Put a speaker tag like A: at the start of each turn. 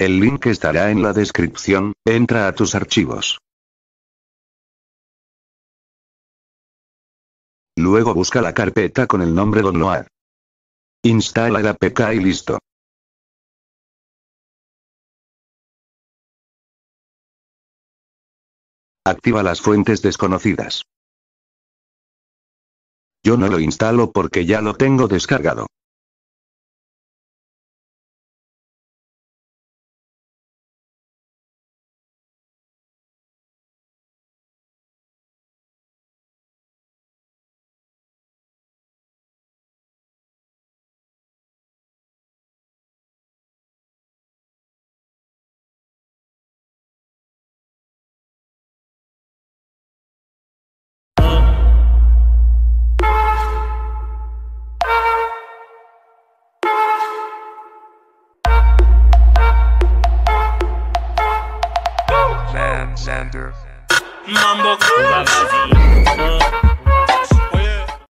A: El link estará en la descripción, entra a tus archivos. Luego busca la carpeta con el nombre Download. Instala el APK y listo. Activa las fuentes desconocidas. Yo no lo instalo porque ya lo tengo descargado.
B: Man Xander. Mambo Club.